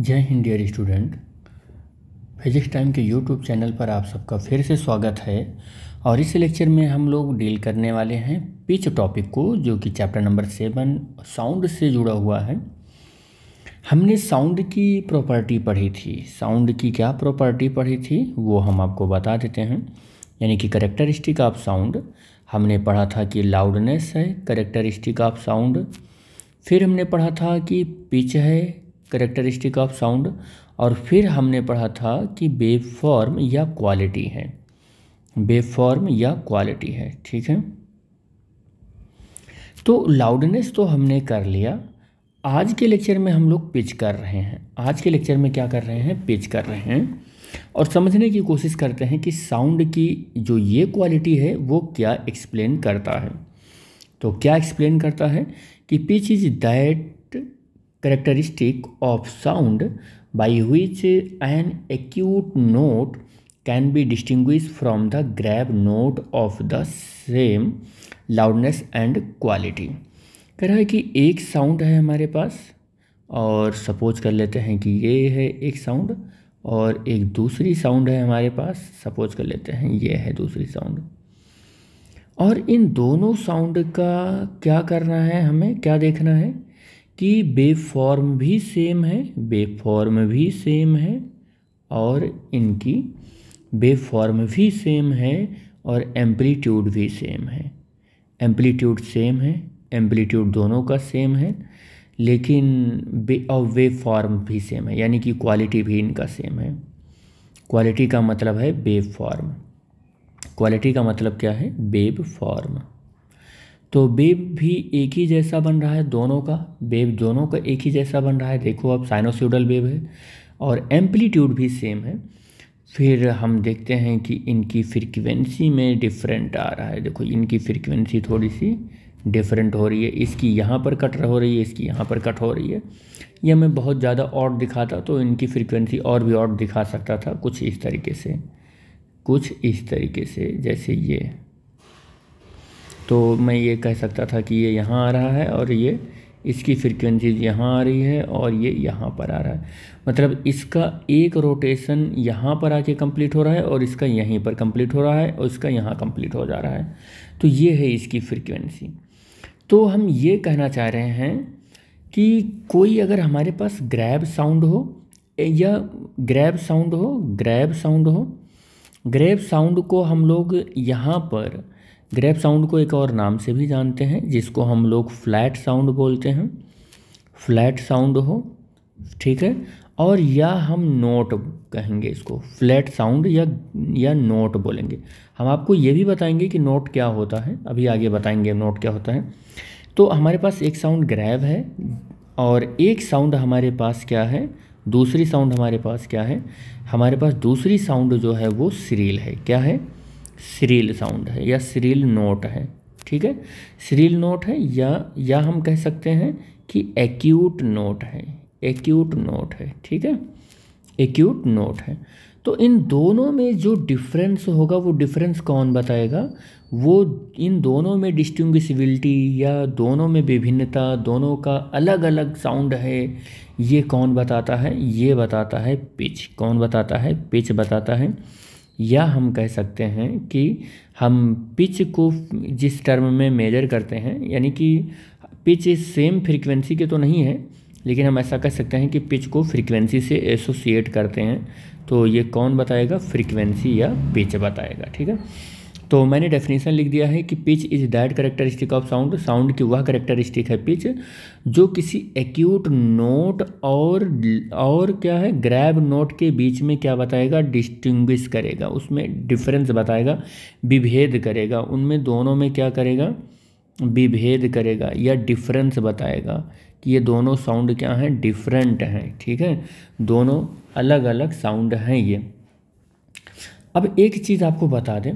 Jai Hind dear student physics time के YouTube channel पर आप सबका फिर से स्वागत है और इस लेक्चर में हम लोग डील करने वाले हैं पिच टॉपिक को, जो कि चैप्टर नंबर सेवन साउंड से जुड़ा हुआ है। हमने साउंड की प्रॉपर्टी पढ़ी थी। साउंड की क्या प्रॉपर्टी पढ़ी थी, वो हम आपको बता देते हैं। यानी कि करेक्टरिस्टिक ऑफ़ साउंड हमने पढ़ा था कि लाउडनेस है करेक्टरिस्टिक ऑफ़ साउंड फिर हमने पढ़ा था कि पिच है करेक्टरिस्टिक ऑफ़ साउंड और फिर हमने पढ़ा था कि बेब फॉर्म या क्वालिटी है। बेब फॉर्म या क्वालिटी है, ठीक है? तो लाउडनेस तो हमने कर लिया। आज के लेक्चर में हम लोग पिच कर रहे हैं। आज के लेक्चर में क्या कर रहे हैं? पिच कर रहे हैं और समझने की कोशिश करते हैं कि साउंड की जो ये क्वालिटी है, वो क्या एक्सप्लेन करता है। तो क्या एक्सप्लेन करता है कि pitch is that characteristic of sound by which an acute note can be distinguished from the grave note of the same loudness and quality कह रहा है कि एक साउंड है हमारे पास और सपोज़ कर लेते हैं कि ये है एक साउंड और एक दूसरी साउंड है हमारे पास सपोज़ कर लेते हैं ये है दूसरी साउंड और इन दोनों साउंड का क्या करना है हमें क्या देखना है कि बे फॉर्म भी सेम है बे फॉर्म भी सेम है और इनकी बे फॉर्म भी सेम है और एम्पलीट्यूड भी सेम है। एम्पलीट्यूड सेम है, एम्पलीट्यूड दोनों का सेम है, लेकिन बे, और वे फॉर्म भी सेम है, यानी कि क्वालिटी भी इनका सेम है। क्वालिटी का मतलब है बेब फॉर्म क्वालिटी का मतलब क्या है? बेब फॉर्म तो बेब भी एक ही जैसा बन रहा है दोनों का, बेब दोनों का एक ही जैसा बन रहा है। देखो अब साइनोस्यूडल बेब है और एम्पलीट्यूड भी सेम है। फिर हम देखते हैं कि इनकी फ्रिक्वेंसी में डिफरेंट आ रहा है। देखो इनकी फ्रिक्वेंसी थोड़ी सी डिफरेंट हो रही है। इसकी यहाँ पर कट हो रही है, इसकी यहाँ पर कट हो रही है। यह मैं बहुत ज़्यादा ऑड दिखाता तो इनकी फ्रिक्वेंसी और भी ऑड दिखा सकता था। कुछ इस तरीके से, कुछ इस तरीके से, जैसे ये। तो मैं ये कह सकता था कि ये यहाँ आ रहा है और ये इसकी फ्रिक्वेंसी यहाँ आ रही है और ये यहाँ पर आ रहा है। मतलब इसका एक रोटेशन यहाँ पर आके कंप्लीट हो रहा है और इसका यहीं पर कंप्लीट हो रहा है और इसका यहाँ कंप्लीट हो जा रहा है। तो ये है इसकी फ्रिक्वेंसी तो हम ये कहना चाह रहे हैं कि कोई अगर हमारे पास ग्रैब साउंड हो, या ग्रैब साउंड हो ग्रैब साउंड हो ग्रैब साउंड को हम लोग यहाँ पर ग्रैप साउंड को एक और नाम से भी जानते हैं, जिसको हम लोग फ्लैट साउंड बोलते हैं। फ्लैट साउंड हो, ठीक है? और या हम नोट कहेंगे इसको। फ्लैट साउंड या या नोट बोलेंगे। हम आपको ये भी बताएँगे कि नोट क्या होता है। अभी आगे बताएँगे नोट क्या होता है। तो हमारे पास एक साउंड ग्रैव है, और एक साउंड हमारे पास क्या है? दूसरी साउंड हमारे पास क्या है? हमारे पास दूसरी साउंड जो है वो सीरील है। क्या है? श्रील साउंड है या सीरील नोट है, ठीक है? श्रील नोट है या या हम कह सकते हैं कि एक्यूट नोट है एक्यूट नोट है, ठीक है? एक्यूट नोट है। तो इन दोनों में जो डिफरेंस होगा, वो डिफरेंस कौन बताएगा? वो इन दोनों में डिस्टिंग्विशबिलिटी या दोनों में विभिन्नता, दोनों का अलग अलग साउंड है, ये कौन बताता है? ये बताता है पिच कौन बताता है? पिच बताता है या हम कह सकते हैं कि हम पिच को जिस टर्म में मेजर करते हैं, यानी कि पिच सेम फ्रीक्वेंसी के तो नहीं है, लेकिन हम ऐसा कह सकते हैं कि पिच को फ्रीक्वेंसी से एसोसिएट करते हैं तो ये कौन बताएगा? फ्रीक्वेंसी या पिच बताएगा, ठीक है? तो मैंने डेफिनेशन लिख दिया है कि pitch is that characteristic of sound sound की वह करेक्टरिस्टिक है पिच जो किसी एक्यूट नोट और और क्या है ग्रैब नोट के बीच में क्या बताएगा डिस्टिंग्विश करेगा, उसमें डिफरेंस बताएगा, विभेद करेगा, उनमें दोनों में क्या करेगा, विभेद करेगा या डिफरेंस बताएगा कि ये दोनों साउंड क्या हैं डिफरेंट हैं, ठीक है? दोनों अलग अलग साउंड हैं ये। अब एक चीज़ आपको बता दें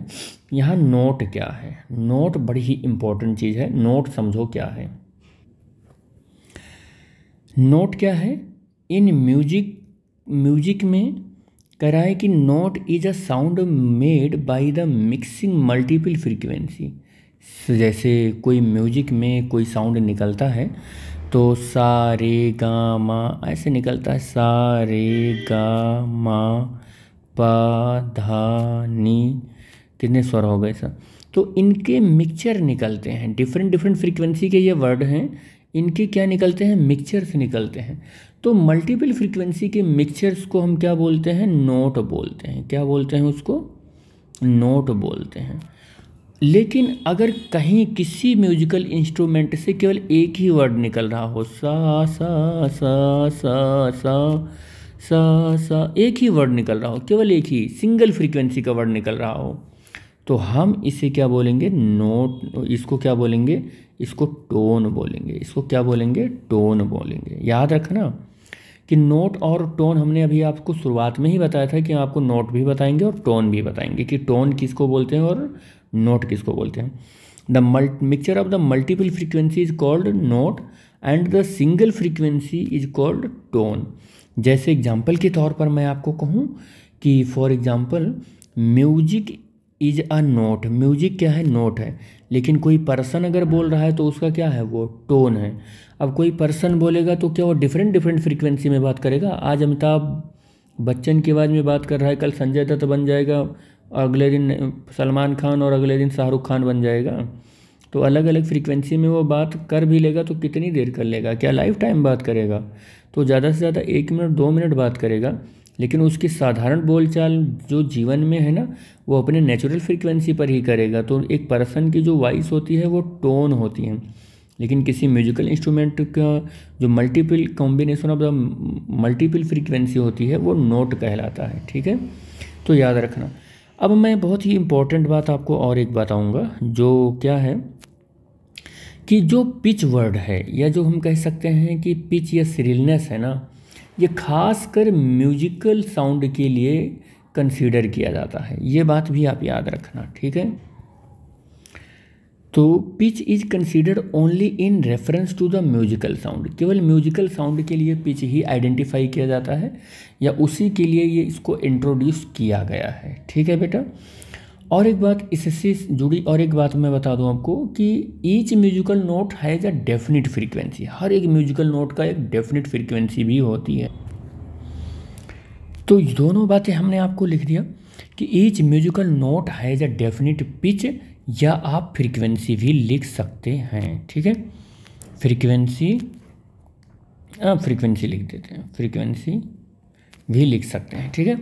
यहाँ नोट क्या है? नोट बड़ी ही इम्पोर्टेंट चीज़ है। नोट समझो क्या है। नोट क्या है? इन म्यूज़िक म्यूज़िक में कह रहा है कि note is a sound made by the mixing multiple frequency जैसे कोई म्यूज़िक में कोई साउंड निकलता है तो सा, रे, गा, मा, ऐसे निकलता है। सा, रे, गा, मा, पा, धा, नी। कितने स्वर हो गए सर? तो इनके मिक्सचर निकलते हैं। डिफरेंट डिफरेंट फ्रीक्वेंसी के ये वर्ड हैं। इनके क्या निकलते हैं? मिक्सचर्स निकलते हैं। तो मल्टीपल फ्रीक्वेंसी के मिक्सचर्स को हम क्या बोलते हैं? नोट बोलते हैं। क्या बोलते हैं उसको? नोट बोलते हैं। लेकिन अगर कहीं किसी म्यूजिकल इंस्ट्रूमेंट से केवल एक ही वर्ड निकल रहा हो, सा सा सा सा सा सा सा, एक ही वर्ड निकल रहा हो, केवल एक ही सिंगल फ्रीक्वेंसी का वर्ड निकल रहा हो तो हम इसे क्या बोलेंगे? नोट, इसको क्या बोलेंगे? इसको टोन बोलेंगे। इसको क्या बोलेंगे? टोन बोलेंगे। याद रखना कि नोट और टोन हमने अभी आपको शुरुआत में ही बताया था कि हम आपको नोट भी बताएँगे और टोन भी बताएँगे कि टोन किसको बोलते हैं और नोट किसको बोलते हैं। The mult mixture of the multiple frequency is called note and the single frequency is called tone जैसे एग्ज़ाम्पल के तौर पर मैं आपको कहूँ कि for example music is a note music क्या है? नोट है। लेकिन कोई पर्सन अगर बोल रहा है तो उसका क्या है? वो टोन है। अब कोई पर्सन बोलेगा तो क्या वो डिफरेंट डिफरेंट फ्रीक्वेंसी में बात करेगा? आज अमिताभ बच्चन की आवाज़ में बात कर रहा है। कल संजय दत्त बन जाएगा। अगले दिन, सलमान खान और अगले दिन शाहरुख खान बन जाएगा। तो अलग अलग फ्रीक्वेंसी में वो बात कर भी लेगा तो कितनी देर कर लेगा? क्या लाइफ टाइम बात करेगा? तो ज़्यादा से ज़्यादा एक मिनट, दो मिनट बात करेगा। लेकिन उसकी साधारण बोलचाल जो जीवन में है ना, वो अपने नेचुरल फ्रीक्वेंसी पर ही करेगा। तो एक पर्सन की जो वॉइस होती है, वो टोन होती है। लेकिन किसी म्यूजिकल इंस्ट्रूमेंट का जो multiple combination of the multiple frequency होती है, वो नोट कहलाता है, ठीक है? तो याद रखना। अब मैं बहुत ही इम्पोर्टेंट बात आपको और एक बताऊँगा, जो क्या है कि जो पिच वर्ड है, या जो हम कह सकते हैं कि पिच या सीरियलनेस है ना ये खास कर म्यूजिकल साउंड के लिए कंसीडर किया जाता है। ये बात भी आप याद रखना, ठीक है? तो pitch is considered only in reference to the musical sound केवल म्यूजिकल साउंड के लिए पिच ही आइडेंटिफाई किया जाता है, या उसी के लिए ये इसको इंट्रोड्यूस किया गया है। ठीक है बेटा? और एक बात, इससे जुड़ी और एक बात मैं बता दूँ आपको कि each musical note has a definite frequency हर एक म्यूजिकल नोट का एक डेफिनेट फ्रीक्वेंसी भी होती है। तो दोनों बातें हमने आपको लिख दिया कि each musical note has a definite pitch या आप फ्रीक्वेंसी भी लिख सकते हैं, ठीक है? फ्रीक्वेंसी फ्रीक्वेंसी लिख देते हैं फ्रीक्वेंसी भी लिख सकते हैं, ठीक है?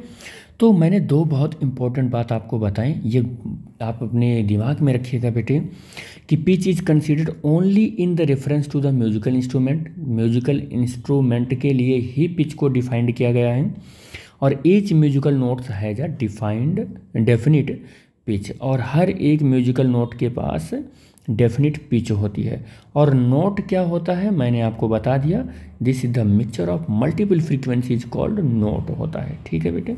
तो मैंने दो बहुत इंपॉर्टेंट बात आपको बताएँ ये आप अपने दिमाग में रखिएगा बेटे, कि pitch is considered only in the reference to the musical instrument musical instrument के लिए ही पिच को डिफाइंड किया गया है और each musical notes has a defined definite pitch और हर एक म्यूजिकल नोट के पास डेफिनिट पिच होती है। और नोट क्या होता है? मैंने आपको बता दिया। This is the mixture of multiple frequencies called note होता है। ठीक है बेटे?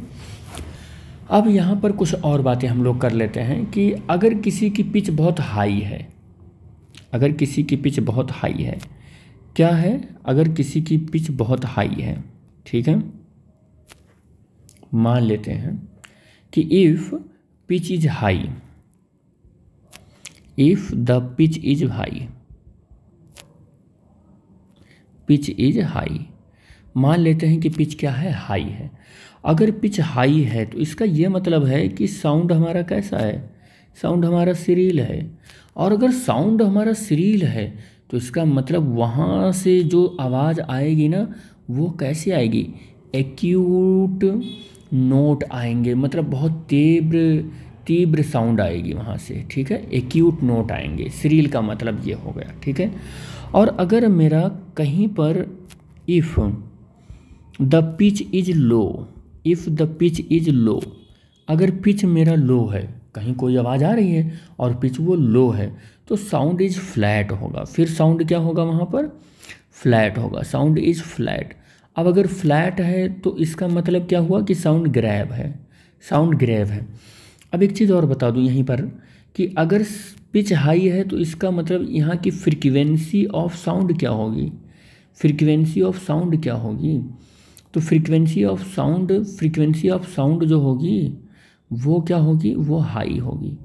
अब यहाँ पर कुछ और बातें हम लोग कर लेते हैं कि अगर किसी की पिच बहुत हाई है, अगर किसी की पिच बहुत हाई है, क्या है? अगर किसी की पिच बहुत हाई है, ठीक है? मान लेते हैं कि if pitch is high if the pitch is high, pitch is high, मान लेते हैं कि पिच क्या है? हाई है। अगर पिच हाई है तो इसका ये मतलब है कि साउंड हमारा कैसा है? साउंड हमारा सीरील है। और अगर साउंड हमारा सीरील है तो इसका मतलब वहाँ से जो आवाज़ आएगी ना, वो कैसे आएगी? एक्यूट नोट आएँगे मतलब बहुत तीव्र तीव्र साउंड आएगी वहाँ से, ठीक है? एक्यूट नोट आएँगे सीरियल का मतलब ये हो गया, ठीक है? और अगर मेरा कहीं पर, if, the pitch is low if the pitch is low अगर पिच मेरा लो है, कहीं कोई आवाज़ आ रही है और पिच वो लो है तो साउंड इज़ फ्लैट होगा। फिर साउंड क्या होगा वहाँ पर? फ्लैट होगा। साउंड इज़ फ्लैट अब अगर फ्लैट है तो इसका मतलब क्या हुआ कि साउंड ग्रैब है। साउंड ग्रेव है। अब एक चीज़ और बता दूँ यहीं पर कि अगर पिच हाई है तो इसका मतलब यहाँ की फ्रिक्वेंसी ऑफ़ साउंड क्या होगी? फ्रिक्वेंसी ऑफ़ साउंड क्या होगी? तो frequency of sound frequency of sound जो होगी, वो क्या होगी? वो हाई होगी,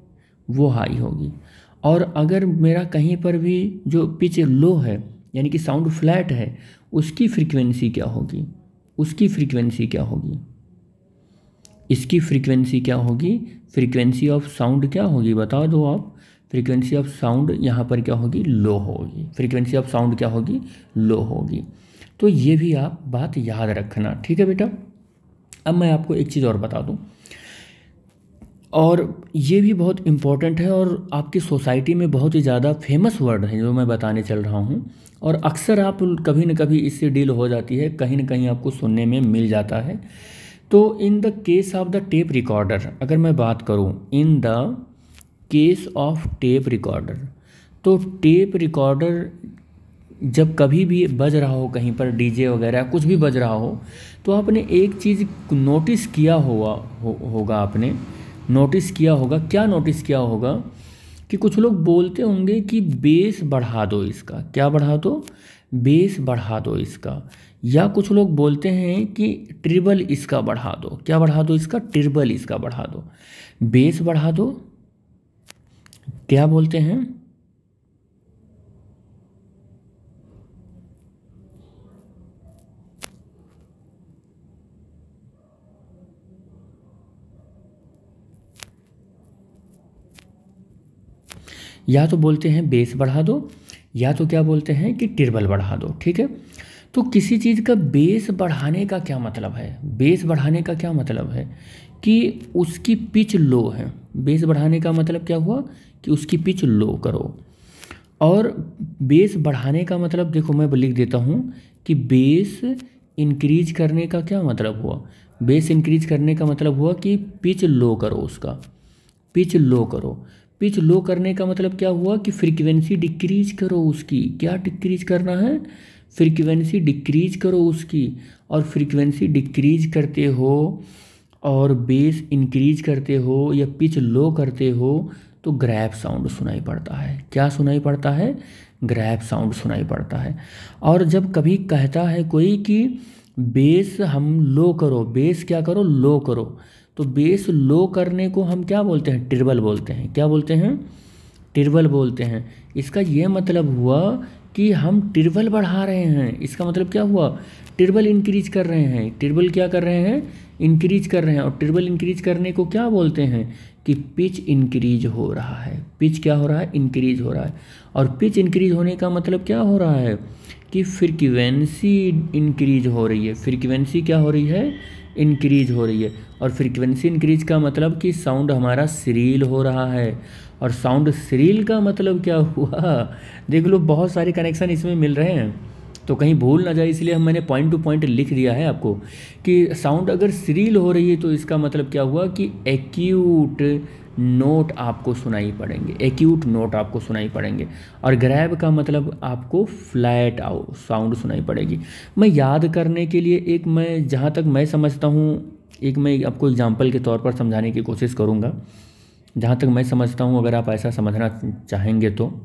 वो हाई होगी। और अगर मेरा कहीं पर भी जो पिच लो है, यानी कि साउंड फ्लैट है, उसकी फ्रीक्वेंसी क्या होगी? उसकी फ्रीक्वेंसी क्या होगी? इसकी फ्रीक्वेंसी क्या होगी? फ्रीक्वेंसी ऑफ़ साउंड क्या होगी? बता दो आप। फ्रीक्वेंसी ऑफ़ साउंड यहाँ पर क्या होगी? लो होगी। फ्रीक्वेंसी ऑफ़ साउंड क्या होगी? लो होगी। तो ये भी आप बात याद रखना, ठीक है बेटा? अब मैं आपको एक चीज़ और बता दूँ। और ये भी बहुत इम्पोर्टेंट है और आपकी सोसाइटी में बहुत ही ज़्यादा फ़ेमस वर्ड है जो मैं बताने चल रहा हूँ। और अक्सर आप कभी न कभी इससे डील हो जाती है, कहीं ना कहीं आपको सुनने में मिल जाता है। तो in the case of the tape recorder अगर मैं बात करूँ in the case of tape recorder तो टेप रिकॉर्डर जब कभी भी बज रहा हो कहीं पर डीजे वगैरह कुछ भी बज रहा हो तो आपने एक चीज़ नोटिस किया हुआ हो, होगा आपने नोटिस किया होगा। क्या नोटिस किया होगा? कि कुछ लोग बोलते होंगे कि बेस बढ़ा दो इसका। क्या बढ़ा दो? बेस बढ़ा दो इसका। या कुछ लोग बोलते हैं कि ट्रिबल इसका बढ़ा दो। क्या बढ़ा दो इसका? ट्रिबल इसका बढ़ा दो। बेस बढ़ा दो। क्या बोलते हैं? या तो बोलते हैं बेस बढ़ा दो, या तो क्या बोलते हैं कि टिरबल बढ़ा दो, ठीक है? तो किसी चीज़ का बेस बढ़ाने का क्या मतलब है? बेस बढ़ाने का क्या मतलब है कि उसकी पिच लो है। बेस बढ़ाने का मतलब क्या हुआ? कि उसकी पिच लो करो। और बेस बढ़ाने का मतलब देखो मैं लिख देता हूँ कि बेस इंक्रीज करने का क्या मतलब हुआ? बेस इंक्रीज करने का मतलब हुआ कि पिच लो करो उसका। पिच लो करो। पिच लो करने का मतलब क्या हुआ कि फ्रीक्वेंसी डिक्रीज करो उसकी। क्या डिक्रीज करना है? फ्रीक्वेंसी डिक्रीज करो उसकी। और फ्रीक्वेंसी डिक्रीज करते हो और बेस इंक्रीज करते हो या पिच लो करते हो तो ग्रैप साउंड सुनाई पड़ता है। क्या सुनाई पड़ता है? ग्रैप साउंड सुनाई पड़ता है। और जब कभी कहता है कोई कि बेस हम लो करो, बेस क्या करो? लो करो। तो बेस लो करने को हम क्या बोलते हैं? ट्रिबल बोलते हैं। क्या बोलते हैं? टिरबल बोलते हैं। इसका यह मतलब हुआ कि हम टिरबल बढ़ा रहे हैं। इसका मतलब क्या हुआ? टिरबल इंक्रीज कर रहे हैं। टिरबल क्या कर रहे हैं? इंक्रीज कर रहे हैं। और टिरबल इंक्रीज करने को क्या बोलते हैं? कि पिच इंक्रीज हो रहा है। पिच क्या हो रहा है? इंक्रीज हो रहा है। और पिच इंक्रीज होने का मतलब क्या हो रहा है? कि फ्रिक्वेंसी इंक्रीज हो रही है। फ्रिक्वेंसी क्या हो रही है? इंक्रीज हो रही है। और फ्रीक्वेंसी इंक्रीज का मतलब कि साउंड हमारा सीरील हो रहा है। और साउंड सीरील का मतलब क्या हुआ? देख लो, बहुत सारे कनेक्शन इसमें मिल रहे हैं। तो कहीं भूल ना जाए, इसलिए हम मैंने पॉइंट टू पॉइंट लिख दिया है आपको कि साउंड अगर सीरील हो रही है तो इसका मतलब क्या हुआ कि एक्यूट नोट आपको सुनाई पड़ेंगे एक्यूट नोट आपको सुनाई पड़ेंगे। और ग्रैब का मतलब आपको फ्लैट आउ साउंड सुनाई पड़ेगी। मैं याद करने के लिए एक मैं, जहाँ तक मैं समझता हूँ, एक मैं आपको एग्जांपल के तौर पर समझाने की कोशिश करूँगा। जहाँ तक मैं समझता हूँ, अगर आप ऐसा समझना चाहेंगे तो।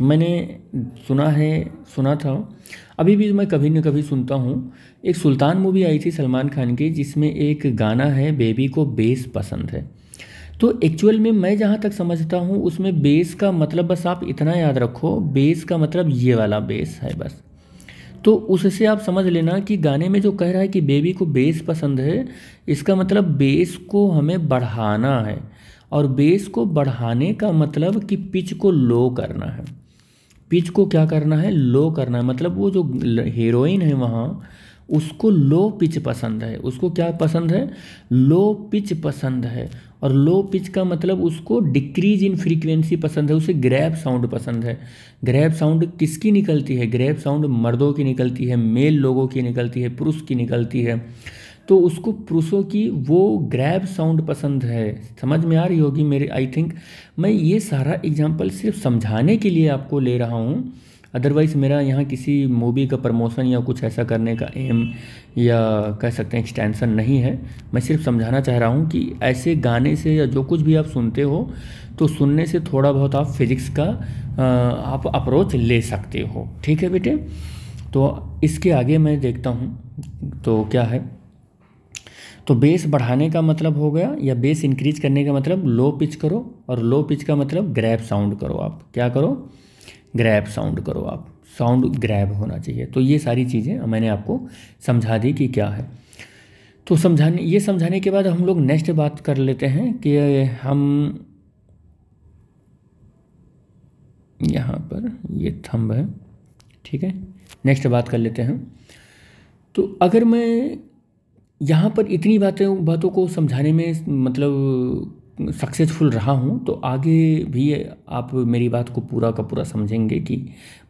मैंने सुना है, सुना था। अभी भी मैं कभी न कभी सुनता हूँ। एक सुल्तान मूवी आई थी सलमान खान की, जिसमें एक गाना है, बेबी को बेस पसंद है। तो एक्चुअल में मैं जहाँ तक समझता हूँ, उसमें बेस का मतलब बस आप इतना याद रखो बेस का मतलब ये वाला बेस है बस। तो उससे आप समझ लेना कि गाने में जो कह रहा है कि बेबी को बेस पसंद है, इसका मतलब बेस को हमें बढ़ाना है। और बेस को बढ़ाने का मतलब कि पिच को लो करना है। पिच को क्या करना है? लो करना है। मतलब वो जो हीरोइन है वहाँ, उसको लो पिच पसंद है। उसको क्या पसंद है? लो पिच पसंद है। और लो पिच का मतलब उसको डिक्रीज इन फ्रीक्वेंसी पसंद है, उसे ग्रैप साउंड पसंद है। ग्रैप साउंड किसकी निकलती है? ग्रैप साउंड मर्दों की निकलती है मेल लोगों की निकलती है, पुरुष की निकलती है। तो उसको पुरुषों की वो ग्रैब साउंड पसंद है। समझ में आ रही होगी मेरे आई थिंक मैं ये सारा एग्जांपल सिर्फ़ समझाने के लिए आपको ले रहा हूँ। अदरवाइज़ मेरा यहाँ किसी मूवी का प्रमोशन या कुछ ऐसा करने का एम या कह सकते हैं एक्सटेंशन नहीं है। मैं सिर्फ़ समझाना चाह रहा हूँ कि ऐसे गाने से या जो कुछ भी आप सुनते हो तो सुनने से थोड़ा बहुत आप फिज़िक्स का आप अप्रोच ले सकते हो। ठीक है बेटे? तो इसके आगे मैं देखता हूँ तो क्या है? तो बेस बढ़ाने का मतलब हो गया या बेस इंक्रीज करने का मतलब लो पिच करो और लो पिच का मतलब ग्रैप साउंड करो आप। क्या करो? ग्रैप साउंड करो आप। साउंड ग्रैब होना चाहिए। तो ये सारी चीज़ें मैंने आपको समझा दी कि क्या है। तो समझाने, ये समझाने के बाद हम लोग नेक्स्ट बात कर लेते हैं कि हम यहाँ पर, ये थंब है, ठीक है? नेक्स्ट बात कर लेते हैं। तो अगर मैं यहाँ पर इतनी बातें, बातों को समझाने में मतलब सक्सेसफुल रहा हूँ तो आगे भी आप मेरी बात को पूरा का पूरा समझेंगे कि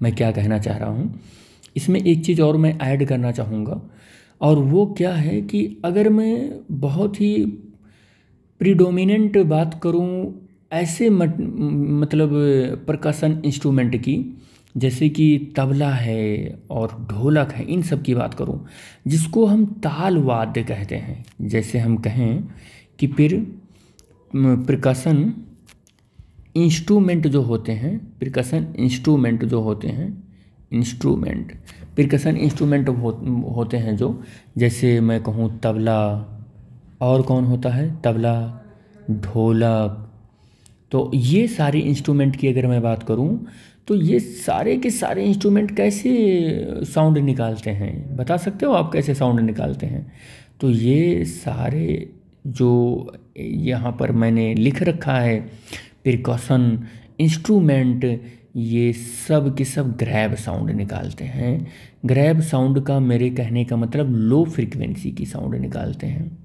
मैं क्या कहना चाह रहा हूँ। इसमें एक चीज़ और मैं ऐड करना चाहूँगा और वो क्या है कि अगर मैं बहुत ही प्रीडोमिनेंट बात करूँ ऐसे मत, मतलब प्रकाशन इंस्ट्रूमेंट की जैसे कि तबला है और ढोलक है इन सब की बात करूँ जिसको हम ताल वाद्य कहते हैं जैसे हम कहें कि फिर प्रकाशन इंस्ट्रूमेंट जो होते हैं प्रकाशन इंस्ट्रूमेंट जो होते हैं इंस्ट्रूमेंट प्रकाशन इंस्ट्रूमेंट होते हैं जो, जैसे मैं कहूँ तबला, और कौन होता है? तबला, ढोलक। तो ये सारे इंस्ट्रूमेंट की अगर मैं बात करूँ तो ये सारे के सारे इंस्ट्रूमेंट कैसे साउंड निकालते हैं? बता सकते हो आप कैसे साउंड निकालते हैं? तो ये सारे जो यहाँ पर मैंने लिख रखा है प्रिकॉशन इंस्ट्रूमेंट ये सब के सब ग्रैब साउंड निकालते हैं। ग्रैब साउंड का मेरे कहने का मतलब लो फ्रीक्वेंसी की साउंड निकालते हैं।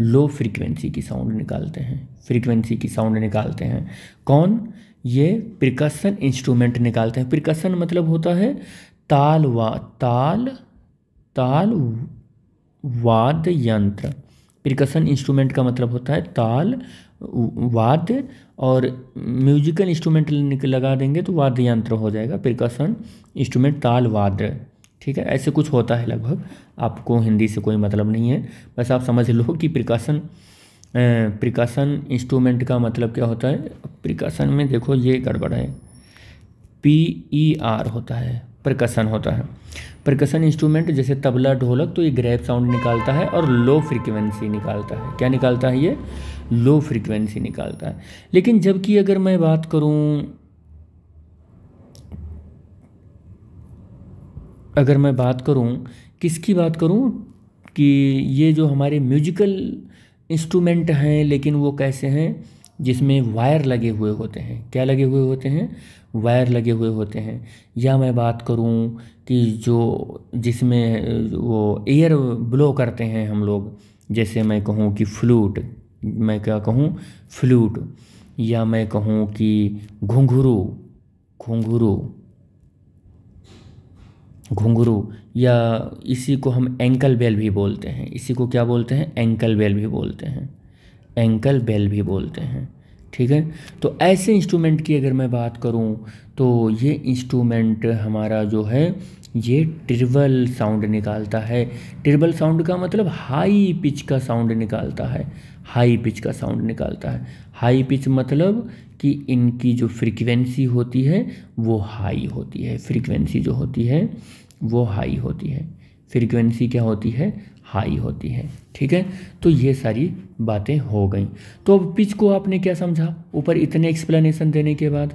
लो फ्रीक्वेंसी की साउंड निकालते हैं। फ्रीक्वेंसी की साउंड निकालते हैं। कौन? ये प्रिकसन इंस्ट्रूमेंट निकालते हैं। प्रिकसन मतलब होता है ताल वा, ताल ताल वाद यंत्र। प्रिकसन इंस्ट्रूमेंट का मतलब होता है ताल, वाद्य और म्यूजिकल इंस्ट्रूमेंट लगा देंगे तो वाद्य यंत्र हो जाएगा प्रिकसन इंस्ट्रूमेंट ताल, वाद्य। ठीक है? ऐसे कुछ होता है लगभग। आपको हिंदी से कोई मतलब नहीं है। बस आप समझ लो कि प्रिकाशन प्रिकाशन इंस्ट्रूमेंट का मतलब क्या होता है? प्रिकाशन में देखो ये गड़बड़ है। पी ई आर होता है। प्रकसन होता है। प्रकसन इंस्ट्रूमेंट जैसे तबला, ढोलक तो ये ग्रैप साउंड निकालता है और लो फ्रिक्वेंसी निकालता है। क्या निकालता है ये? लो फ्रिक्वेंसी निकालता है। लेकिन जबकि अगर मैं बात करूँ, अगर मैं बात करूँ, किसकी बात करूँ, कि ये जो हमारे म्यूजिकल इंस्ट्रूमेंट हैं, लेकिन वो कैसे हैं, जिसमें वायर लगे हुए होते हैं। क्या लगे हुए होते हैं? वायर लगे हुए होते हैं। या मैं बात करूँ कि जो जिसमें, वो एयर ब्लो करते हैं हम लोग, जैसे मैं कहूँ कि फ्लूट मैं क्या कहूँ फ्लूट या मैं कहूँ कि घुंघरू घुंघरू घुंघरू, या इसी को हम एंकल बेल भी बोलते हैं। इसी को क्या बोलते हैं? एंकल बेल भी बोलते हैं। एंकल बेल भी बोलते हैं। ठीक है? तो ऐसे इंस्ट्रूमेंट की अगर मैं बात करूँ तो ये इंस्ट्रूमेंट हमारा जो है, ये ट्रिबल साउंड निकालता है। ट्रिबल साउंड का मतलब हाई पिच का साउंड निकालता है। हाई पिच का साउंड निकालता है। हाई पिच मतलब कि इनकी जो फ्रीक्वेंसी होती है, वो हाई होती है। फ्रीक्वेंसी जो होती है, वो हाई होती है। फ्रीक्वेंसी क्या होती है? हाई होती है। ठीक है? तो ये सारी बातें हो गई। तो अब पिच को आपने क्या समझा? ऊपर इतने एक्सप्लेनेशन देने के बाद।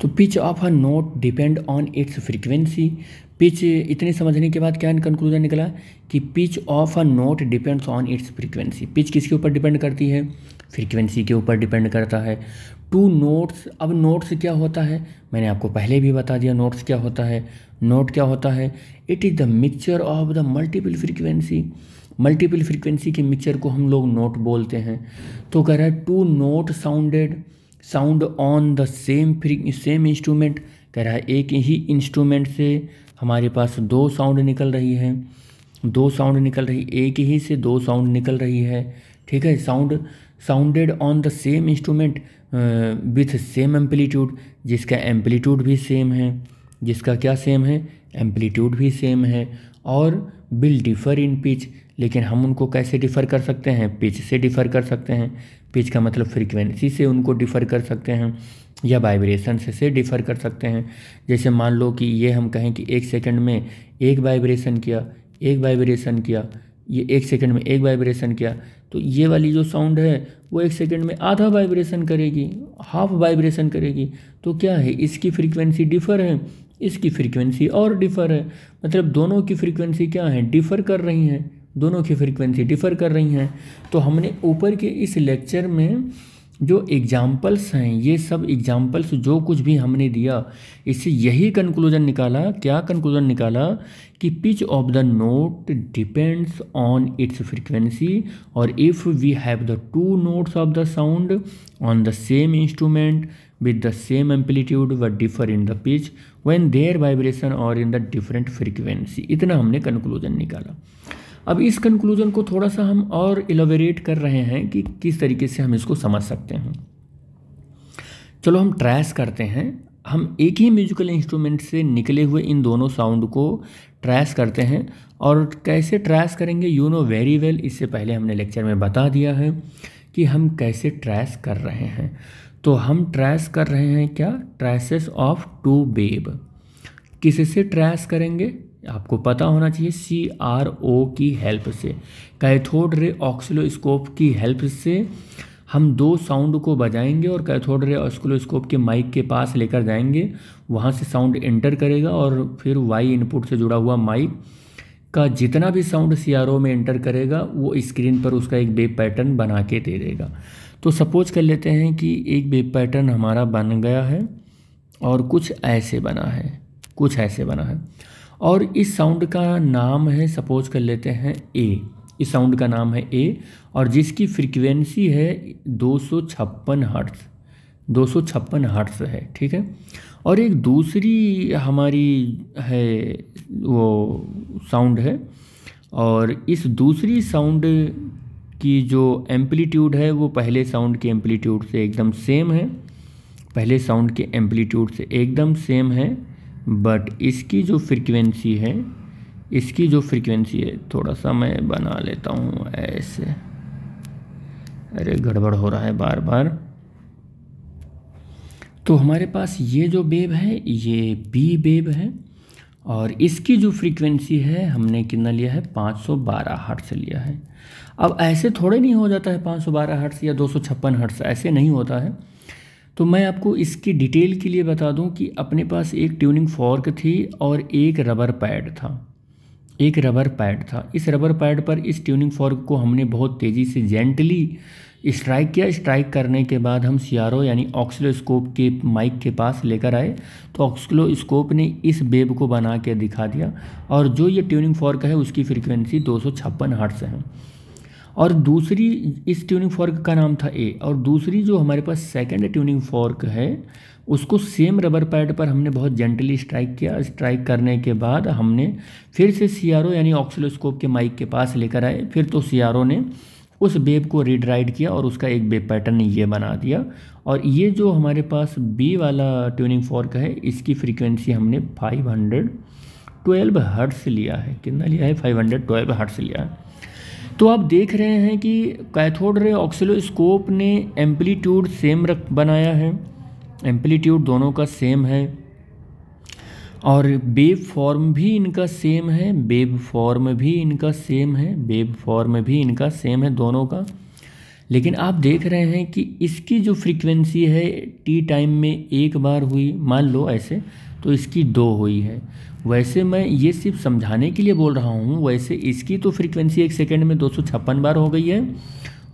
तो pitch of a note depend on its frequency pitch इतने समझने के बाद क्या कंक्लूजन निकला? कि pitch of a note depends on its frequency pitch किसके ऊपर डिपेंड करती है? फ्रीक्वेंसी के ऊपर डिपेंड करता है। टू नोट्स, अब नोट्स क्या होता है? मैंने आपको पहले भी बता दिया नोट्स क्या होता है। नोट क्या होता है? It is the mixture of the multiple frequency multiple frequency के मिक्सचर को हम लोग नोट बोलते हैं। तो कह रहा है two note sounded sound on the same free same instrument कह रहा है, एक ही इंस्ट्रूमेंट से हमारे पास दो साउंड निकल रही है। दो साउंड निकल रही, एक ही से दो साउंड निकल रही है। ठीक है sound sounded on the same instrument with same amplitude जिसका एम्पलीट्यूड भी सेम है, जिसका क्या सेम है? एम्पलीट्यूड भी सेम है। और विल डिफ़र इन पिच लेकिन हम उनको कैसे डिफ़र कर सकते हैं? पिच से डिफ़र कर सकते हैं। पिच का मतलब फ्रीक्वेंसी से उनको डिफ़र कर सकते हैं, या वाइब्रेशन से से डिफ़र कर सकते हैं। जैसे मान लो कि ये हम कहें कि एक सेकंड में एक वाइब्रेशन किया, एक वाइब्रेशन किया, ये एक सेकंड में एक वाइब्रेशन किया तो ये वाली जो साउंड है वो एक सेकेंड में आधा वाइब्रेशन करेगी हाफ़ वाइब्रेशन करेगी। तो क्या है? इसकी फ्रीक्वेंसी डिफ़र है, इसकी फ्रीक्वेंसी और डिफ़र है। मतलब दोनों की फ्रीक्वेंसी क्या है? डिफ़र कर रही हैं। दोनों की फ्रीक्वेंसी डिफ़र कर रही हैं। तो हमने ऊपर के इस लेक्चर में जो एग्जाम्पल्स हैं, ये सब एग्जाम्पल्स जो कुछ भी हमने दिया, इससे यही कंक्लूजन निकाला। क्या कंक्लूजन निकाला? कि pitch of the note depends on its frequency और if we have the two notes of the sound on the same instrument with the same amplitude we differ in the pitch when their vibration और in the different frequency इतना हमने conclusion निकाला। अब इस conclusion को थोड़ा सा हम और इलोवेरेट कर रहे हैं कि किस तरीके से हम इसको समझ सकते हैं। चलो हम ट्रेस करते हैं। हम एक ही म्यूजिकल इंस्ट्रूमेंट से निकले हुए इन दोनों साउंड को ट्रेस करते हैं। और कैसे ट्रेस करेंगे? यू नो वेरी वेल इससे पहले हमने लेक्चर में बता दिया है कि हम कैसे ट्रेस कर रहे हैं। तो हम ट्रेस कर रहे हैं क्या? ट्रेसेस ऑफ़ टू बेब किससे ट्रेस करेंगे? आपको पता होना चाहिए सी आर ओ की हेल्प से। कैथोड रे ऑक्सीलोस्कोप की हेल्प से हम दो साउंड को बजाएँगे और कैथोड रे ऑक्सीलोस्कोप के माइक के पास लेकर जाएँगे। वहाँ से साउंड एंटर करेगा और फिर वाई इनपुट से जुड़ा हुआ माइक का जितना भी साउंड सी आर ओ में एंटर करेगा, वो स्क्रीन पर उसका एक वेब पैटर्न बना के दे देगा। तो सपोज़ कर लेते हैं कि एक वेब पैटर्न हमारा बन गया है और कुछ ऐसे बना है, कुछ ऐसे बना है। और इस साउंड का नाम है सपोज़ कर लेते हैं ए इस साउंड का नाम है ए और जिसकी फ्रीक्वेंसी है दो सौ छप्पन हर्ट्स दो सौ छप्पन हर्ट्स है, ठीक है? और एक दूसरी हमारी है, वो साउंड है और इस दूसरी साउंड की जो एम्पलीट्यूड है, वो पहले साउंड के एम्पलीट्यूड से एकदम सेम है। पहले साउंड के एम्पलीट्यूड से एकदम सेम है। बट इसकी जो फ्रीक्वेंसी है, इसकी जो फ्रीक्वेंसी है, थोड़ा सा मैं बना लेता हूँ ऐसे। अरे, गड़बड़ हो रहा है बार बार तो हमारे पास ये जो बेब है, ये बी बेब है, और इसकी जो फ्रीक्वेंसी है, हमने कितना लिया है? 512 सौ हर्ट्स लिया है। अब ऐसे थोड़े नहीं हो जाता है 512 हर्ट्स या दो हर्ट्स ऐसे नहीं होता है। तो मैं आपको इसकी डिटेल के लिए बता दूँ कि अपने पास एक ट्यूनिंग फॉर्क थी और एक रबर पैड था। एक रबर पैड था। इस रबर पैड पर इस ट्यूनिंग फॉर्क को हमने बहुत तेज़ी से, जेंटली स्ट्राइक किया। स्ट्राइक करने के बाद हम सियारो यानी ऑक्सीलोस्कोप के माइक के पास लेकर आए। तो ऑक्सीलोस्कोप ने इस बेब को बना के दिखा दिया। और जो ये ट्यूनिंग फॉर्क है, उसकी फ्रीक्वेंसी दो सौ छप्पन है। और दूसरी इस ट्यूनिंग फॉर्क का नाम था ए और दूसरी जो हमारे पास सेकंड ट्यूनिंग फॉर्क है, उसको सेम रबर पैड पर हमने बहुत जेंटली स्ट्राइक किया। स्ट्राइक करने के बाद हमने फिर से सीआरओ यानी ऑक्सीलोस्कोप के माइक के पास लेकर आए। फिर तो सीआरओ ने उस बेब को रीड्राइड किया और उसका एक बेब पैटर्न ये बना दिया। और ये जो हमारे पास बी वाला ट्यूनिंग फॉर्क है, इसकी फ्रीक्वेंसी हमने 512 हर्ट्स लिया है। कितना लिया है? 512 हर्ट्स लिया है। तो आप देख रहे हैं कि कैथोड रे ऑक्सीलोस्कोप ने एम्पलीट्यूड सेम रख बनाया है। एम्पलीट्यूड दोनों का सेम है। और बेब फॉर्म भी इनका सेम है, बेब फॉर्म भी इनका सेम है, बेब फॉर्म भी इनका सेम है दोनों का। लेकिन आप देख रहे हैं कि इसकी जो फ्रीक्वेंसी है, टी टाइम में एक बार हुई, मान लो ऐसे तो इसकी दो हुई है। वैसे मैं ये सिर्फ़ समझाने के लिए बोल रहा हूँ, वैसे इसकी तो फ्रीक्वेंसी एक सेकेंड में दो सौ छप्पन बार हो गई है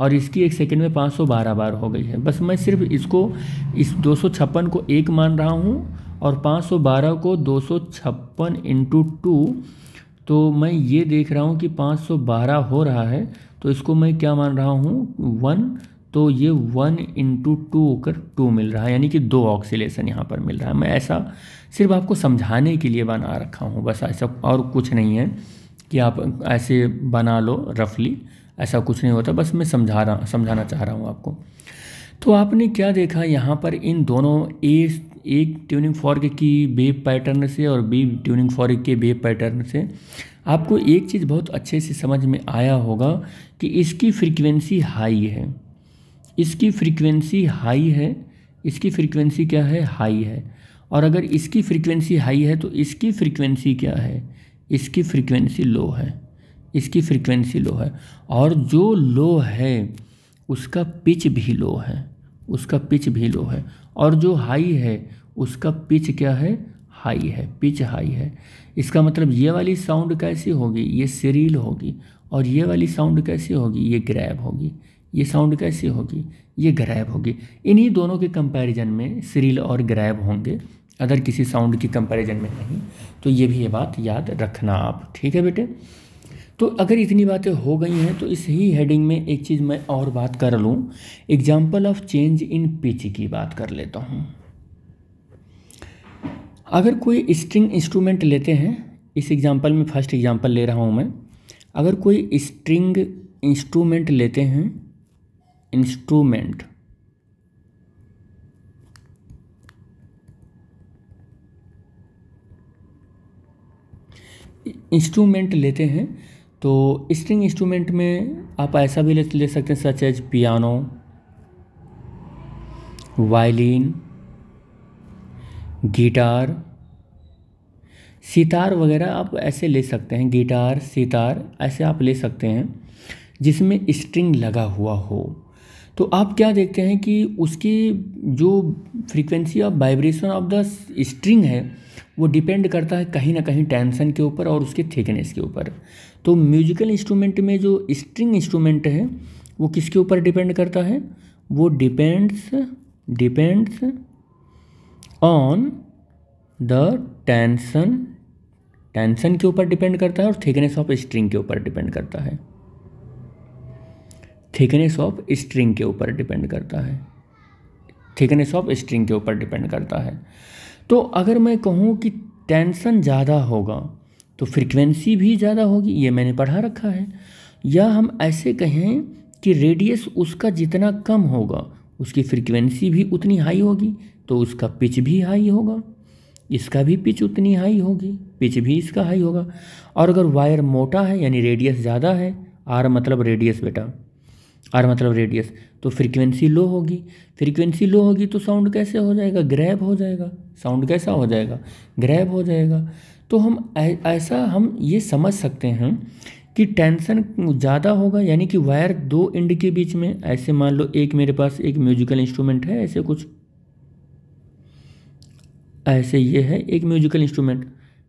और इसकी एक सेकेंड में 512 बार हो गई है। बस मैं सिर्फ़ इसको, इस दो सौ छप्पन को एक मान रहा हूँ और 512 को दो सौ छप्पन इंटू टू तो मैं ये देख रहा हूँ कि 512 हो रहा है तो इसको मैं क्या मान रहा हूँ? वन तो ये वन इंटू टू होकर टू मिल रहा है, यानी कि दो ऑक्सीलेशन यहाँ पर मिल रहा है। मैं ऐसा सिर्फ़ आपको समझाने के लिए बना रखा हूँ, बस ऐसा और कुछ नहीं है कि आप ऐसे बना लो रफली, ऐसा कुछ नहीं होता, बस मैं समझा रहा, समझाना चाह रहा हूँ आपको। तो आपने क्या देखा यहाँ पर इन दोनों ए एक ट्यूनिंग फॉर्क की बेब पैटर्न से और बी ट्यूनिंग फॉर्क के बेब पैटर्न से? आपको एक चीज़ बहुत अच्छे से समझ में आया होगा कि इसकी फ्रीक्वेंसी हाई है। इसकी फ्रीक्वेंसी हाई है, इसकी फ्रीक्वेंसी क्या है? हाई है। और अगर इसकी फ्रीक्वेंसी हाई है तो इसकी फ्रीक्वेंसी क्या है? इसकी फ्रीक्वेंसी लो है। इसकी फ्रीक्वेंसी लो है। और जो लो है, उसका पिच भी लो है। उसका पिच भी लो है। और जो हाई है, उसका पिच क्या है? हाई है। पिच हाई है। इसका मतलब ये वाली साउंड कैसी होगी? ये सीरील होगी। और ये वाली साउंड कैसी होगी? ये ग्रैब होगी। ये साउंड कैसी होगी? ये ग्रैब होगी। इन्हीं दोनों के कंपैरिजन में सीरील और ग्रैब होंगे। अगर किसी साउंड की कंपैरिजन में नहीं तो ये भी ये बात याद रखना आप। ठीक है बेटे? तो अगर इतनी बातें हो गई हैं तो इस ही हेडिंग में एक चीज़ मैं और बात कर लूँ। Example of change in pitch की बात कर लेता हूँ। अगर कोई स्ट्रिंग इंस्ट्रूमेंट लेते हैं, इस एग्ज़ाम्पल में फ़र्स्ट एग्ज़ाम्पल ले रहा हूँ मैं। अगर कोई स्ट्रिंग इंस्ट्रूमेंट लेते हैं इंस्ट्रूमेंट इंस्ट्रूमेंट लेते हैं तो स्ट्रिंग इंस्ट्रूमेंट में आप ऐसा भी ले, ले सकते हैं such as piano violin guitar sitar वगैरह आप ऐसे ले सकते हैं गिटार सितार ऐसे आप ले सकते हैं जिसमें स्ट्रिंग लगा हुआ हो। तो आप क्या देखते हैं कि उसकी जो frequency of vibration of the string है, वो डिपेंड करता है कहीं ना कहीं टेंशन के ऊपर और उसके थिकनेस के ऊपर। तो म्यूजिकल इंस्ट्रूमेंट में जो स्ट्रिंग इंस्ट्रूमेंट है, वो किसके ऊपर डिपेंड करता है? वो depends depends on the tension tension के ऊपर डिपेंड करता है और थिकनेस ऑफ़ स्ट्रिंग के ऊपर डिपेंड करता है। थिकनेस ऑफ़ स्ट्रिंग के ऊपर डिपेंड करता है। थिकनेस ऑफ़ स्ट्रिंग के ऊपर डिपेंड करता है। तो अगर मैं कहूँ कि टेंशन ज़्यादा होगा तो फ्रीक्वेंसी भी ज़्यादा होगी, ये मैंने पढ़ा रखा है। या हम ऐसे कहें कि रेडियस उसका जितना कम होगा, उसकी फ्रीक्वेंसी भी उतनी हाई होगी तो उसका पिच भी हाई होगा। इसका भी पिच उतनी हाई होगी पिच भी इसका हाई होगा। और अगर वायर मोटा है, यानी रेडियस ज़्यादा है आर मतलब रेडियस बेटा आर मतलब रेडियस तो फ्रीक्वेंसी लो होगी। फ्रीक्वेंसी लो होगी तो साउंड कैसे हो जाएगा? ग्रैब हो जाएगा। साउंड कैसा हो जाएगा? ग्रैब हो जाएगा। तो हम ऐसा हम ये समझ सकते हैं कि टेंशन ज़्यादा होगा, यानी कि वायर दो इंड के बीच में, ऐसे मान लो एक मेरे पास एक म्यूजिकल इंस्ट्रूमेंट है, ऐसे कुछ। ऐसे ये है एक म्यूजिकल इंस्ट्रूमेंट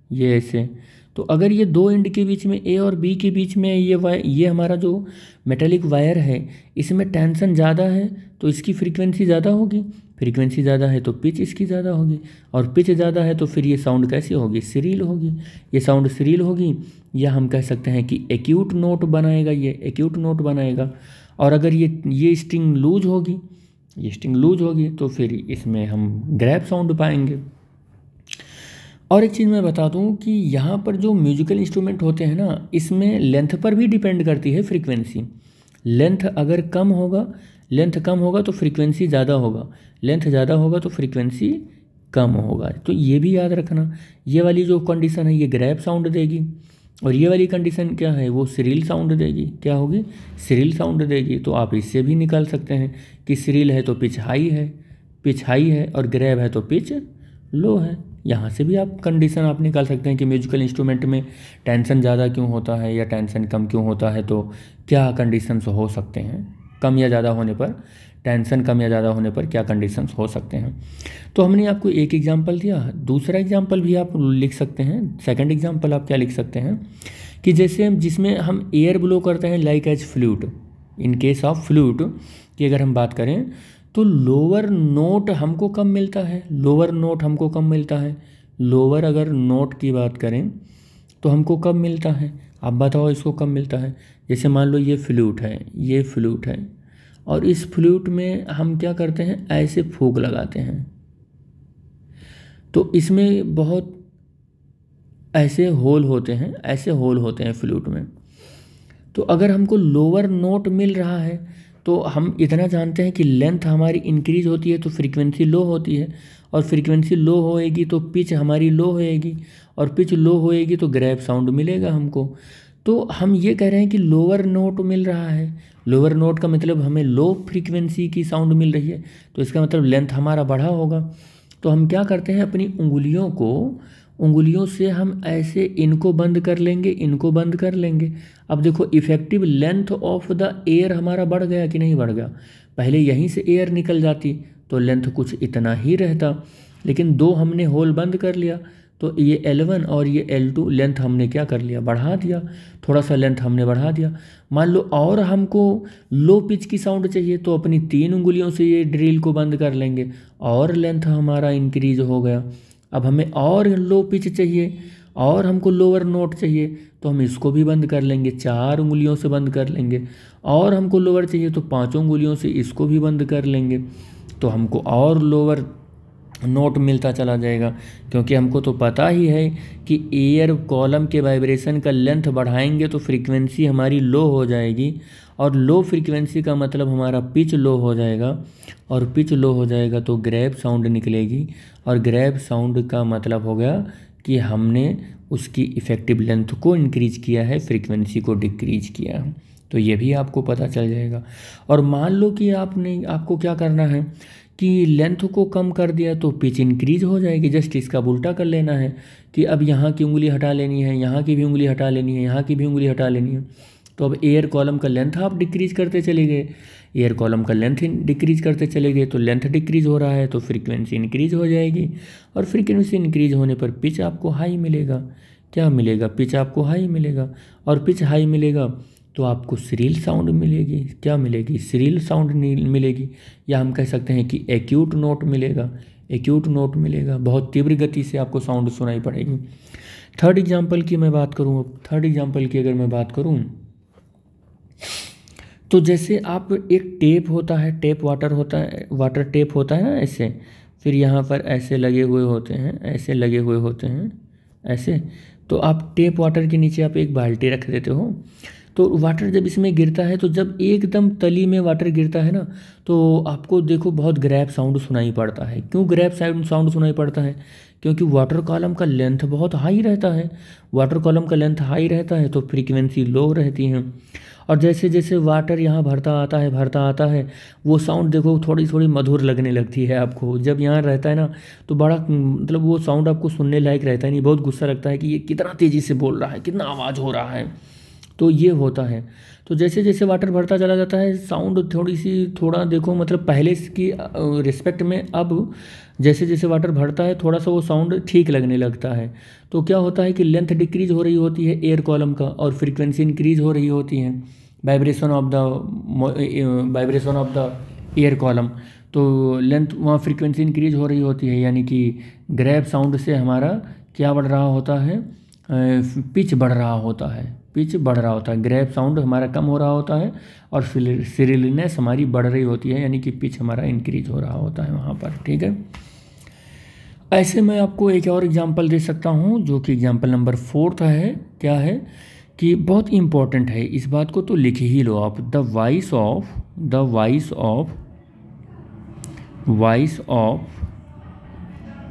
ये ऐसे। तो अगर ये दो एंड के बीच में ए और बी के बीच में ये वायर ये हमारा जो मेटेलिक वायर है, इसमें टेंशन ज़्यादा है तो इसकी फ्रीक्वेंसी ज़्यादा होगी। फ्रीक्वेंसी ज़्यादा है तो पिच इसकी ज़्यादा होगी और पिच ज़्यादा है तो फिर ये साउंड कैसी होगी? सीरील होगी। ये साउंड सीरील होगी, या हम कह सकते हैं कि एक्यूट नोट बनाएगा ये एक्यूट नोट बनाएगा। और अगर ये ये स्ट्रिंग लूज होगी, ये स्ट्रिंग लूज होगी तो फिर इसमें हम ग्रैप साउंड पाएँगे। और एक चीज़ मैं बता दूँ कि यहाँ पर जो म्यूजिकल इंस्ट्रूमेंट होते हैं ना, इसमें लेंथ पर भी डिपेंड करती है फ्रीक्वेंसी लेंथ अगर कम होगा लेंथ कम होगा तो फ्रीक्वेंसी ज़्यादा होगा। लेंथ ज़्यादा होगा तो फ्रीक्वेंसी कम होगा। तो ये भी याद रखना, ये वाली जो कंडीशन है, ये ग्रैप साउंड देगी। और ये वाली कंडीशन क्या है? वो सीरील साउंड देगी। क्या होगी? सीरील साउंड देगी। तो आप इससे भी निकाल सकते हैं कि सीरील है तो पिच हाई है पिच हाई है और ग्रैब है तो पिच लो है। यहाँ से भी आप कंडीशन आप निकाल सकते हैं कि म्यूजिकल इंस्ट्रूमेंट में टेंशन ज़्यादा क्यों होता है या टेंशन कम क्यों होता है तो क्या कंडीशंस हो सकते हैं? कम या ज़्यादा होने पर टेंशन कम या ज़्यादा होने पर क्या कंडीशंस हो सकते हैं? तो हमने आपको एक एग्जांपल दिया, दूसरा एग्जांपल भी आप लिख सकते हैं सेकंड एग्जांपल आप क्या लिख सकते हैं? कि जैसे जिसमें हम एयर ब्लो करते हैं like as flute in case of flute की अगर हम बात करें तो लोअर नोट हमको कम मिलता है? लोअर नोट हमको कम मिलता है? लोअर अगर नोट की बात करें तो हमको कब मिलता है? आप बताओ इसको कब मिलता है? जैसे मान लो ये फ्लूट है, ये फ्लूट है। और इस फ्लूट में हम क्या करते हैं? ऐसे फूक लगाते हैं। तो इसमें बहुत ऐसे होल होते हैं, ऐसे होल होते हैं फ्लूट में। तो अगर हमको लोअर नोट मिल रहा है तो हम इतना जानते हैं कि लेंथ हमारी इंक्रीज होती है तो फ्रीक्वेंसी लो होती है। और फ्रीक्वेंसी लो होएगी तो पिच हमारी लो होएगी और पिच लो होएगी तो ग्रैप साउंड मिलेगा हमको। तो हम ये कह रहे हैं कि लोअर नोट मिल रहा है। लोअर नोट का मतलब हमें लो फ्रीक्वेंसी की साउंड मिल रही है। तो इसका मतलब लेंथ हमारा बढ़ा होगा। तो हम क्या करते हैं? अपनी उंगलियों को उंगलियों से हम ऐसे इनको बंद कर लेंगे, इनको बंद कर लेंगे। अब देखो effective length of the air हमारा बढ़ गया कि नहीं बढ़ गया? पहले यहीं से एयर निकल जाती तो लेंथ कुछ इतना ही रहता। लेकिन दो हमने होल बंद कर लिया तो ये एल वन और ये एल टू लेंथ हमने क्या कर लिया? बढ़ा दिया। थोड़ा सा लेंथ हमने बढ़ा दिया। मान लो और हमको लो पिच की साउंड चाहिए तो अपनी तीन उंगलियों से ये ड्रिल को बंद कर लेंगे। और लेंथ हमारा इंक्रीज हो गया। अब हमें और लो पिच चाहिए, और हमको लोअर नोट चाहिए तो हम इसको भी बंद कर लेंगे, चार उंगलियों से बंद कर लेंगे, और हमको लोअर चाहिए तो पाँचों उंगलियों से इसको भी बंद कर लेंगे तो हमको और लोअर नोट मिलता चला जाएगा, क्योंकि हमको तो पता ही है कि एयर कॉलम के वाइब्रेशन का लेंथ बढ़ाएँगे तो फ्रीक्वेंसी हमारी लो हो जाएगी, और लो फ्रीक्वेंसी का मतलब हमारा पिच लो हो जाएगा, और पिच लो हो जाएगा तो ग्रैब साउंड निकलेगी, और ग्रैब साउंड का मतलब हो गया कि हमने उसकी इफ़ेक्टिव लेंथ को इनक्रीज किया है फ्रीक्वेंसी को डिक्रीज किया है। तो ये भी आपको पता चल जाएगा। और मान लो कि आपने, आपको क्या करना है? कि लेंथ को कम कर दिया तो पिच इंक्रीज हो जाएगी। जस्ट इसका उल्टा कर लेना है कि अब यहाँ की उंगली हटा लेनी है, यहाँ की भी उंगली हटा लेनी है, यहाँ की भी उंगली हटा लेनी है। तो अब एयर कॉलम का लेंथ आप डिक्रीज करते चले गए। एयर कॉलम का लेंथ डिक्रीज करते चले गए तो लेंथ डिक्रीज हो रहा है तो फ्रीक्वेंसी इंक्रीज हो जाएगी और फ्रीक्वेंसी इंक्रीज होने पर पिच आपको हाई मिलेगा। क्या मिलेगा? पिच आपको हाई मिलेगा और पिच हाई मिलेगा तो आपको श्रील साउंड मिलेगी। क्या मिलेगी? सीरील साउंड मिलेगी। या हम कह सकते हैं कि एक्यूट नोट मिलेगा। एक्यूट नोट मिलेगा। बहुत तीव्र गति से आपको साउंड सुनाई पड़ेगी। थर्ड एग्ज़ाम्पल की मैं बात करूँ थर्ड एग्ज़ाम्पल की अगर मैं बात करूँ तो जैसे आप एक टेप होता है टेप वाटर होता है वाटर टेप होता है ना ऐसे, फिर यहाँ पर ऐसे लगे हुए होते हैं, ऐसे लगे हुए होते हैं, ऐसे तो आप टेप वाटर के नीचे आप एक बाल्टी रख देते हो। तो वाटर जब इसमें गिरता है तो जब एकदम तली में वाटर गिरता है ना तो आपको देखो बहुत ग्रैप साउंड सुनाई पड़ता है। क्यों ग्रैप साउंड साउंड सुनाई पड़ता है? क्योंकि वाटर कॉलम का लेंथ बहुत हाई रहता है। वाटर कॉलम का लेंथ हाई रहता है तो फ्रीक्वेंसी लो रहती है। और जैसे जैसे वाटर यहाँ भरता आता है, भरता आता है, वो साउंड देखो थोड़ी थोड़ी मधुर लगने लगती है आपको। जब यहाँ रहता है ना तो बड़ा मतलब वो साउंड आपको सुनने लायक रहता है नहीं, बहुत गुस्सा लगता है कि ये कितना तेज़ी से बोल रहा है, कितना आवाज़ हो रहा है। तो ये होता है। तो जैसे जैसे वाटर भरता चला जाता है साउंड थोड़ी सी थोड़ा देखो मतलब पहले की रिस्पेक्ट में अब जैसे जैसे वाटर भरता है थोड़ा सा वो साउंड ठीक लगने लगता है। तो क्या होता है कि लेंथ डिक्रीज हो रही होती है एयर कॉलम का और फ्रीक्वेंसी इंक्रीज हो रही होती है। Vibration of the vibration of the air column तो लेंथ वहाँ फ्रीक्वेंसी इंक्रीज हो रही होती है, यानी कि ग्रैब साउंड से हमारा क्या बढ़ रहा होता है? पिच बढ़ रहा होता है। पिच बढ़ रहा होता है। ग्रैप साउंड हमारा कम हो रहा होता है और सिरिलनेस हमारी बढ़ रही होती है, यानी कि पिच हमारा इंक्रीज हो रहा होता है वहाँ पर, ठीक है? ऐसे मैं आपको एक और एग्जांपल दे सकता हूँ, जो कि एग्जांपल नंबर फोर्थ है। क्या है? कि बहुत इंपॉर्टेंट है। इस बात को तो लिख ही लो आप। The voice of the voice of voice of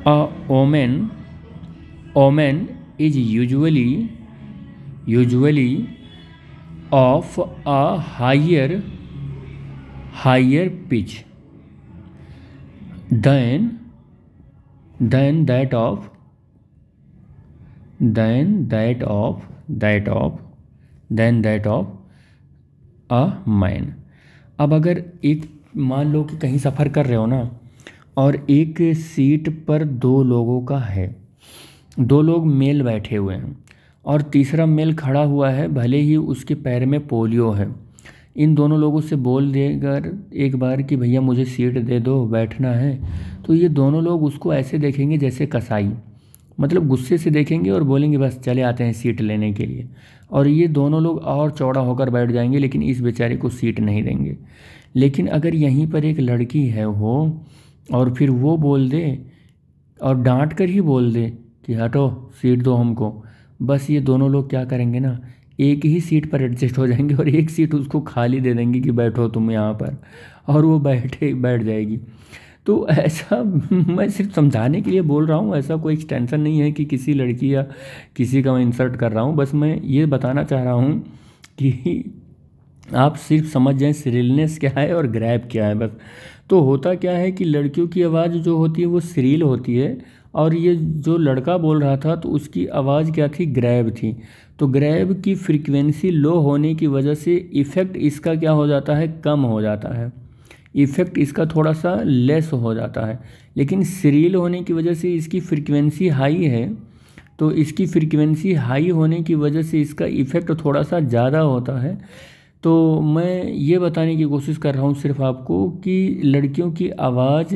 a woman woman is usually usually of a higher higher pitch than than that of than that of that of than that of a man अब अगर एक, मान लो कि कहीं सफ़र कर रहे हो ना, और एक सीट पर दो लोगों का है, दो लोग मेल बैठे हुए हैं और तीसरा मेल खड़ा हुआ है, भले ही उसके पैर में पोलियो है। इन दोनों लोगों से बोल देकर एक बार कि भैया मुझे सीट दे दो, बैठना है। तो ये दोनों लोग उसको ऐसे देखेंगे जैसे कसाई। मतलब गुस्से से देखेंगे और बोलेंगे, बस चले आते हैं सीट लेने के लिए। और ये दोनों लोग और चौड़ा होकर बैठ जाएँगे, लेकिन इस बेचारे को सीट नहीं देंगे। लेकिन अगर यहीं पर एक लड़की है हो और फिर वो बोल दे, और डांट कर ही बोल दे कि, हटो, सीट दो हमको। बस ये दोनों लोग क्या करेंगे ना, एक ही सीट पर एडजस्ट हो जाएँगे और एक सीट उसको खाली दे देंगे कि बैठो तुम यहाँ पर और वो बैठे, बैठ जाएगी। तो ऐसा मैं सिर्फ़ समझाने के लिए बोल रहा हूँ, ऐसा कोई एक्सटेंशन नहीं है कि किसी लड़की या किसी का मैं इंसर्ट कर रहा हूँ। बस मैं ये बताना चाह रहा हूँ कि आप सिर्फ़ समझ जाएँ सीरियलनेस क्या है और ग्रैप क्या है बस। तो होता क्या है कि लड़कियों की आवाज़ जो होती है वो सीरियल होती है और ये जो लड़का बोल रहा था तो उसकी आवाज़ क्या थी? ग्रैब थी। तो ग्रैब की फ्रीक्वेंसी लो होने की वजह से इफ़ेक्ट इसका क्या हो जाता है? कम हो जाता है। इफ़ेक्ट इसका थोड़ा सा लेस हो जाता है। लेकिन सीरियल होने की वजह से इसकी फ्रीक्वेंसी हाई है। तो इसकी फ्रीक्वेंसी हाई होने की वजह से इसका इफ़ेक्ट थोड़ा सा ज़्यादा होता है। तो मैं ये बताने की कोशिश कर रहा हूँ सिर्फ़ आपको कि लड़कियों की आवाज़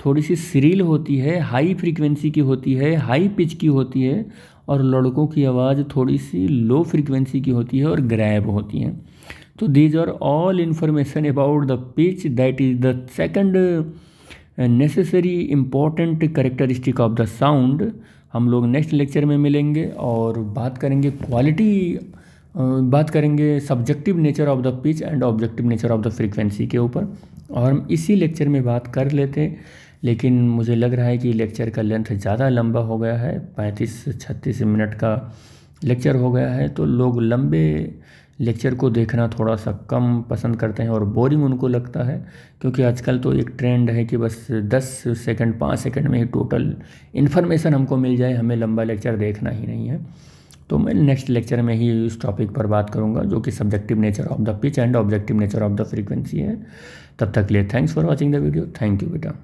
थोड़ी सी सीरियल होती है हाई फ्रीक्वेंसी की होती है हाई पिच की होती है और लड़कों की आवाज़ थोड़ी सी लो फ्रीक्वेंसी की होती है और ग्रैब होती हैं। तो these are all information about the pitch that is the second necessary important characteristic of the sound हम लोग नेक्स्ट लेक्चर में मिलेंगे और बात करेंगे क्वालिटी बात करेंगे subjective nature of the pitch and objective nature of the frequency के ऊपर। और हम इसी लेक्चर में बात कर लेते हैं। लेकिन मुझे लग रहा है कि लेक्चर का लेंथ ज़्यादा लंबा हो गया है, पैंतीस छत्तीस मिनट का लेक्चर हो गया है तो लोग लंबे लेक्चर को देखना थोड़ा सा कम पसंद करते हैं और बोरिंग उनको लगता है, क्योंकि आजकल तो एक ट्रेंड है कि बस दस सेकंड पाँच सेकंड में ही टोटल इन्फॉर्मेशन हमको मिल जाए, हमें लंबा लेक्चर देखना ही नहीं है। तो मैं नेक्स्ट लेक्चर में ही इस टॉपिक पर बात करूँगा, जो कि subjective nature of the pitch and objective nature of the frequency है। तब तक लिए thanks for watching the video thank you बेटा।